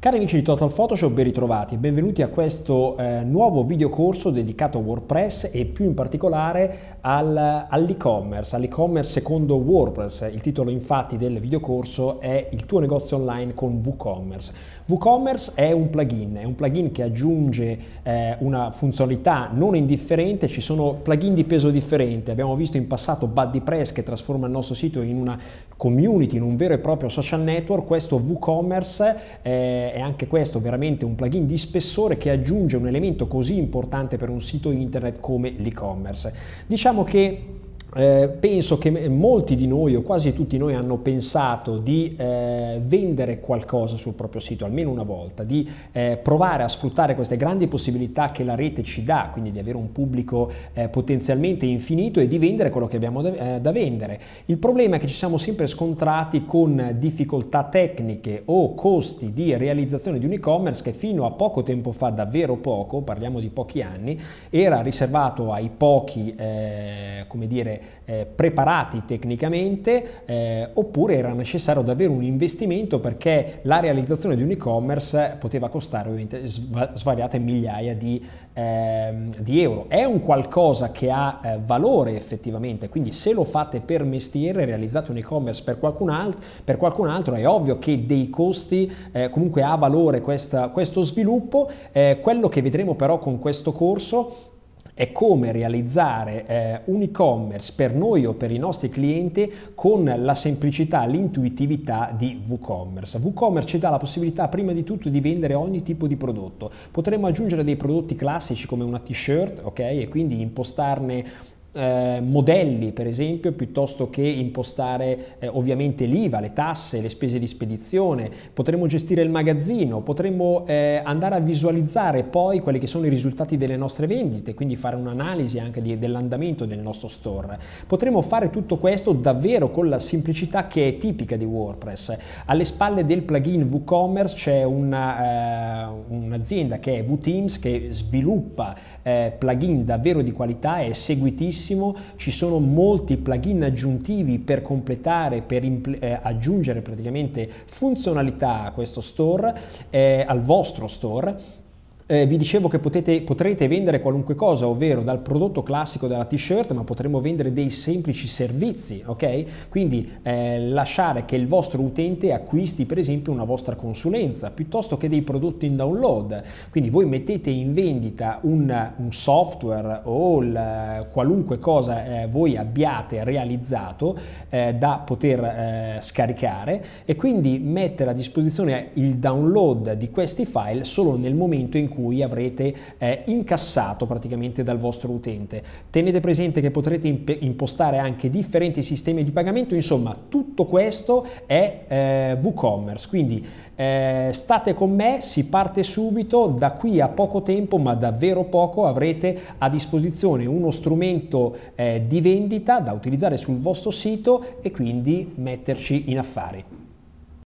Cari amici di Total Photoshop, ben ritrovati benvenuti a questo eh, nuovo videocorso dedicato a WordPress e più in particolare al, all'e-commerce, all'e-commerce secondo WordPress. Il titolo infatti del videocorso è Il tuo negozio online con WooCommerce. WooCommerce è un plugin, è un plugin che aggiunge eh, una funzionalità non indifferente, ci sono plugin di peso differente, abbiamo visto in passato BuddyPress che trasforma il nostro sito in una community, in un vero e proprio social network, questo WooCommerce eh, è anche questo veramente un plugin di spessore che aggiunge un elemento così importante per un sito internet come l'e-commerce. Diciamo che eh, penso che molti di noi o quasi tutti noi hanno pensato di eh, vendere qualcosa sul proprio sito almeno una volta, di eh, provare a sfruttare queste grandi possibilità che la rete ci dà, quindi di avere un pubblico eh, potenzialmente infinito e di vendere quello che abbiamo da, eh, da, vendere. Il problema è che ci siamo sempre scontrati con difficoltà tecniche o costi di realizzazione di un e-commerce che fino a poco tempo fa, davvero poco, parliamo di pochi anni, era riservato ai pochi, eh, come dire, eh, preparati tecnicamente eh, oppure era necessario davvero un investimento perché la realizzazione di un e-commerce poteva costare ovviamente svariate migliaia di, eh, di, euro. È un qualcosa che ha eh, valore effettivamente, quindi se lo fate per mestiere, realizzate un e-commerce per per qualcun altro, è ovvio che dei costi eh, comunque ha valore questa, questo sviluppo. Eh, quello che vedremo però con questo corso è come realizzare eh, un e-commerce per noi o per i nostri clienti con la semplicità, l'intuitività di WooCommerce. WooCommerce ci dà la possibilità prima di tutto di vendere ogni tipo di prodotto. Potremmo aggiungere dei prodotti classici come una t-shirt, ok? E quindi impostarne eh, modelli per esempio piuttosto che impostare eh, ovviamente l'IVA, le tasse, le spese di spedizione, potremmo gestire il magazzino, potremmo eh, andare a visualizzare poi quelli che sono i risultati delle nostre vendite, quindi fare un'analisi anche di, dell'andamento del nostro store. Potremmo fare tutto questo davvero con la semplicità che è tipica di WordPress. Alle spalle del plugin WooCommerce c'è una, eh, un'azienda che è WooTeams che sviluppa eh, plugin davvero di qualità e seguitissimo benissimo, ci sono molti plugin aggiuntivi per completare, per eh, aggiungere praticamente funzionalità a questo store, eh, al vostro store eh, vi dicevo che potete, potrete vendere qualunque cosa, ovvero dal prodotto classico della t-shirt, ma potremo vendere dei semplici servizi, ok? Quindi eh, lasciare che il vostro utente acquisti per esempio una vostra consulenza, piuttosto che dei prodotti in download. Quindi voi mettete in vendita un, un software o il, qualunque cosa eh, voi abbiate realizzato eh, da poter eh, scaricare e quindi mettere a disposizione il download di questi file solo nel momento in cui cui avrete eh, incassato praticamente dal vostro utente. Tenete presente che potrete impostare anche differenti sistemi di pagamento, insomma tutto questo è eh, WooCommerce, quindi eh, state con me, si parte subito, da qui a poco tempo, ma davvero poco, avrete a disposizione uno strumento eh, di vendita da utilizzare sul vostro sito e quindi metterci in affari.